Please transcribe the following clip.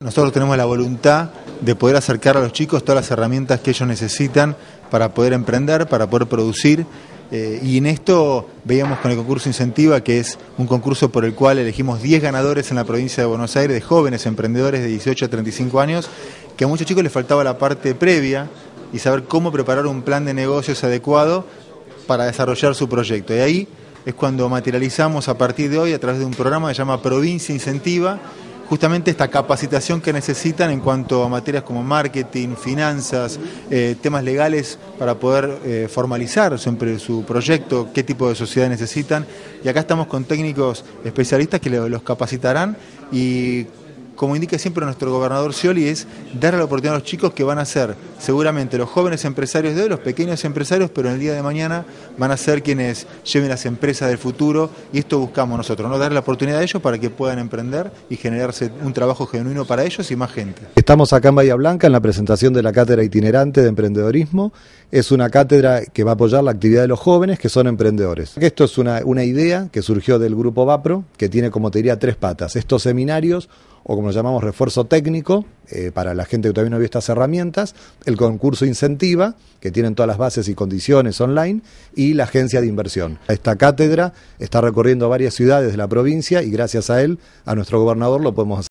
Nosotros tenemos la voluntad de poder acercar a los chicos todas las herramientas que ellos necesitan para poder emprender, para poder producir. Eh, y en esto veíamos con el concurso Incentiva, que es un concurso por el cual elegimos 10 ganadores en la provincia de Buenos Aires de jóvenes emprendedores de 18 a 35 años, que a muchos chicos les faltaba la parte previa y saber cómo preparar un plan de negocios adecuado para desarrollar su proyecto. Y ahí es cuando materializamos a partir de hoy a través de un programa que se llama Provincia Incentiva, justamente esta capacitación que necesitan en cuanto a materias como marketing, finanzas, eh, temas legales para poder eh, formalizar siempre su proyecto, qué tipo de sociedad necesitan. Y acá estamos con técnicos especialistas que los capacitarán y como indica siempre nuestro gobernador Scioli, es darle la oportunidad a los chicos que van a ser seguramente los jóvenes empresarios de hoy, los pequeños empresarios, pero en el día de mañana van a ser quienes lleven las empresas del futuro y esto buscamos nosotros, ¿no? darle la oportunidad a ellos para que puedan emprender y generarse un trabajo genuino para ellos y más gente. Estamos acá en Bahía Blanca en la presentación de la cátedra itinerante de emprendedorismo. Es una cátedra que va a apoyar la actividad de los jóvenes que son emprendedores. Esto es una, una idea que surgió del grupo VAPRO, que tiene como te diría tres patas. Estos seminarios o como lo llamamos refuerzo técnico, eh, para la gente que todavía no vio estas herramientas, el concurso Incentiva, que tienen todas las bases y condiciones online, y la agencia de inversión. Esta cátedra está recorriendo varias ciudades de la provincia y gracias a él, a nuestro gobernador, lo podemos hacer.